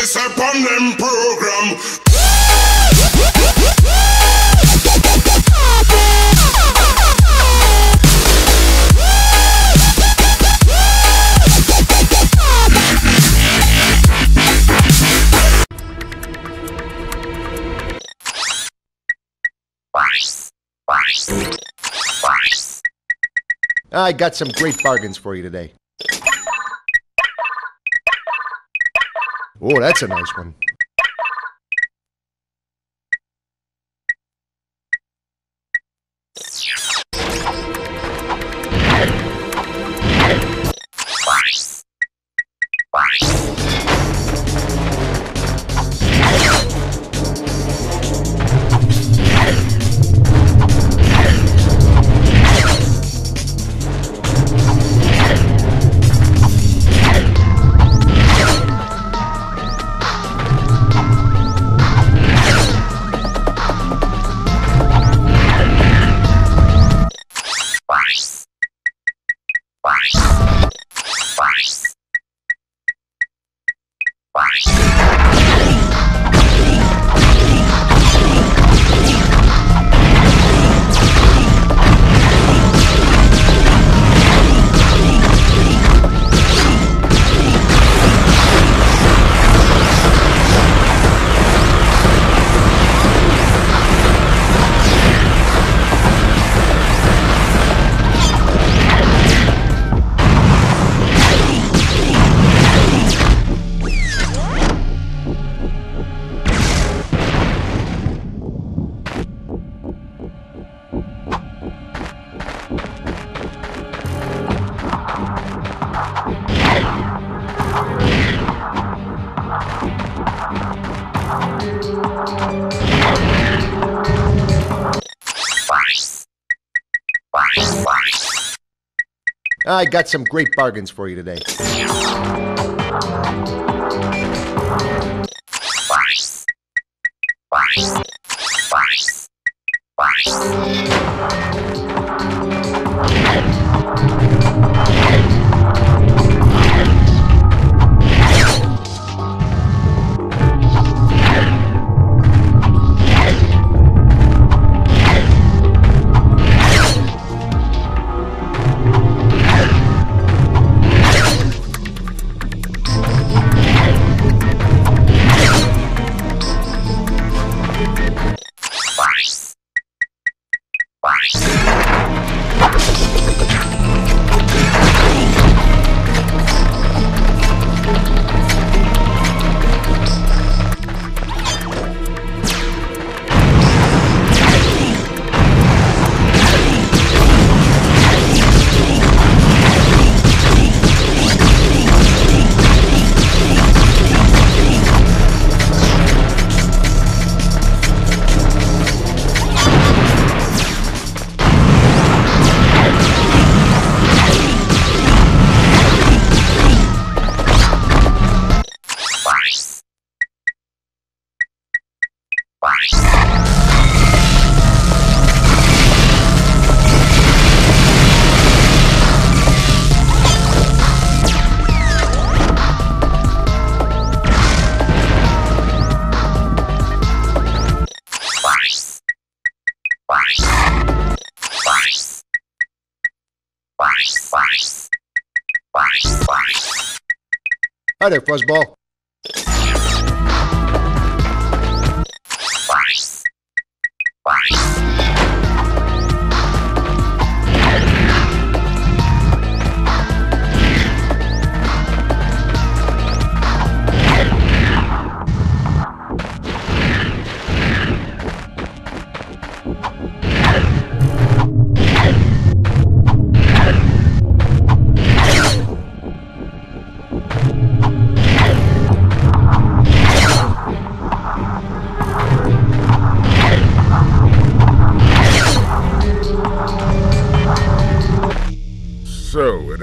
this upon them program. I got some great bargains for you today. Oh, that's a nice one. I got some great bargains for you today. Hi there, Fuzzball.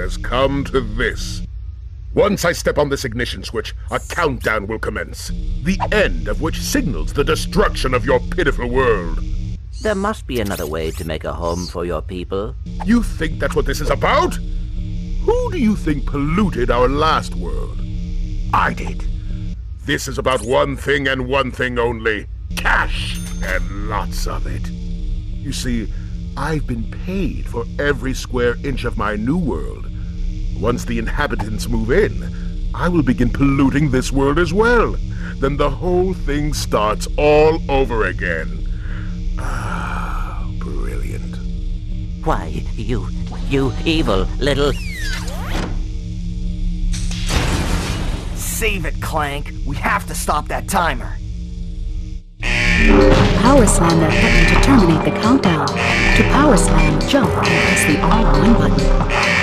Has come to this. Once I step on this ignition switch, a countdown will commence. The end of which signals the destruction of your pitiful world. There must be another way to make a home for your people. You think that's what this is about? Who do you think polluted our last world? I did. This is about one thing and one thing only cash, and lots of it. You see, I've been paid for every square inch of my new world. Once the inhabitants move in, I will begin polluting this world as well. Then the whole thing starts all over again. Ah, brilliant. Why, you, you evil little... Save it, Clank. We have to stop that timer. Power slam that button to terminate the countdown. To power slam, jump and press the R1 button.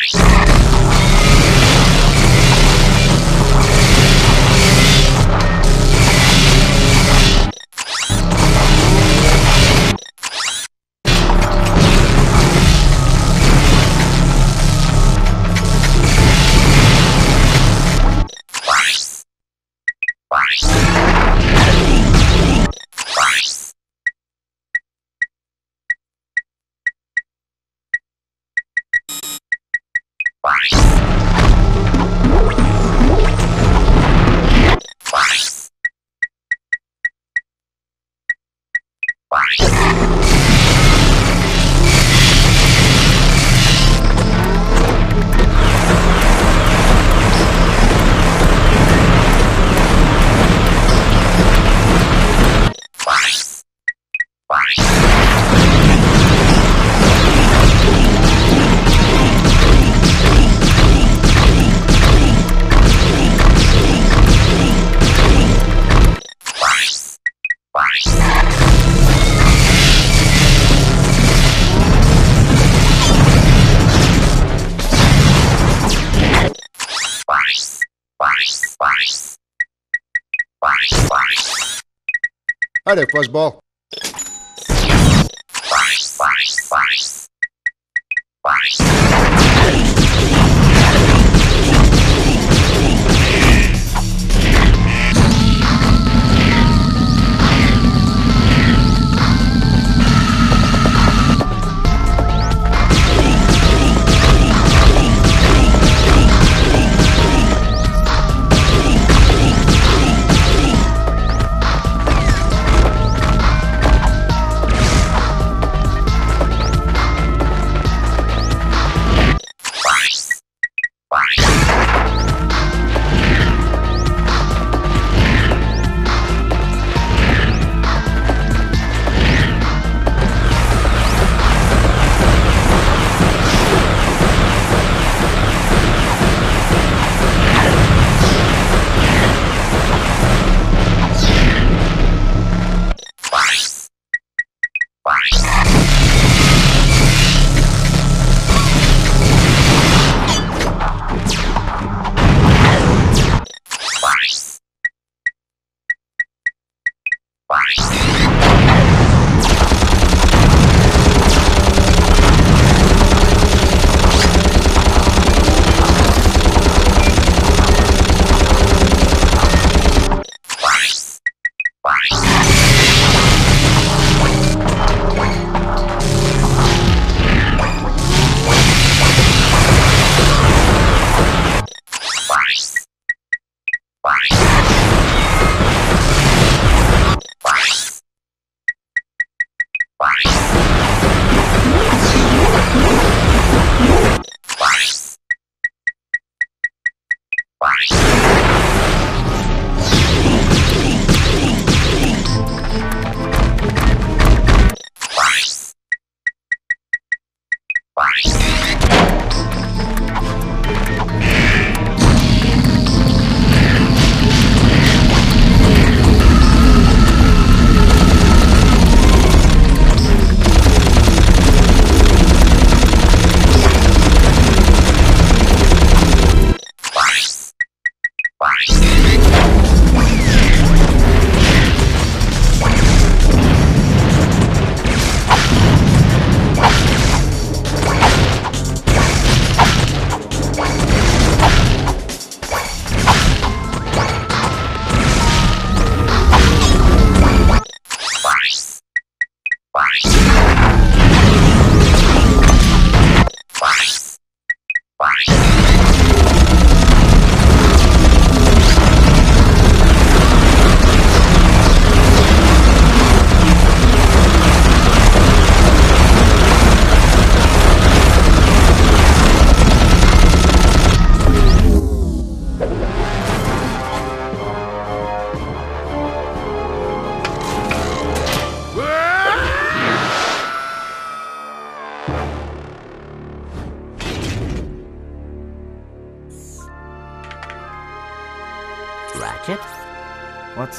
Bye. Hi there, Fuzzball. Bye. Ratchet?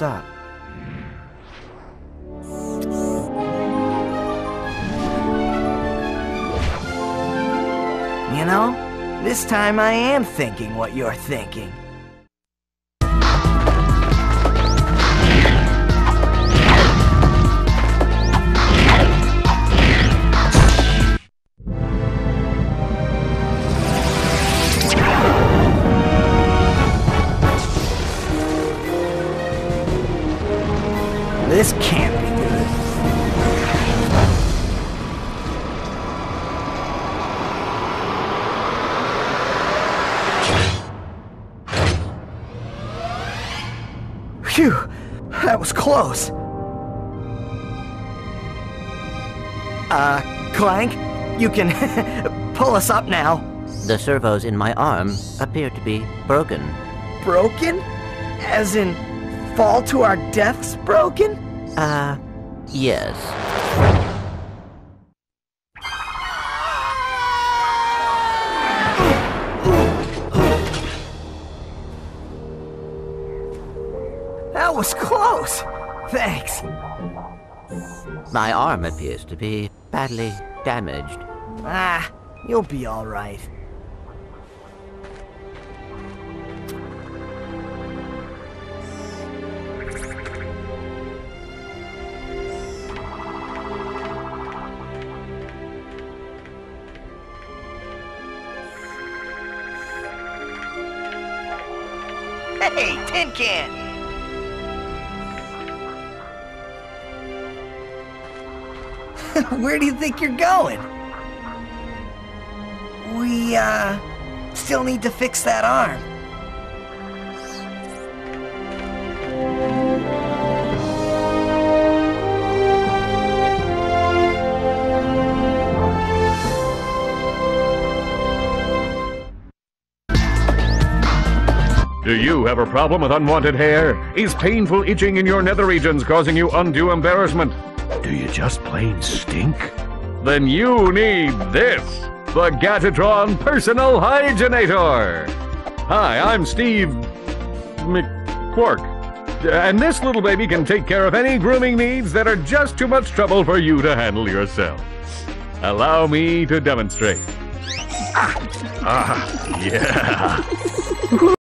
Up? You know, this time I am thinking what you're thinking. Was close. Uh, Clank, you can pull us up now. The servos in my arm appear to be broken. Broken? As in, fall to our deaths broken? Uh, yes. That was close. Thanks. My arm appears to be badly damaged. Ah, you'll be all right. Hey, Tin Can! Where do you think you're going? We, uh, still need to fix that arm. Do you have a problem with unwanted hair? Is painful itching in your nether regions causing you undue embarrassment? Do you just plain stink? Then you need this the Gadgetron Personal Hygienator. Hi, I'm Steve McQuark. And this little baby can take care of any grooming needs that are just too much trouble for you to handle yourself. Allow me to demonstrate. Ah, ah yeah.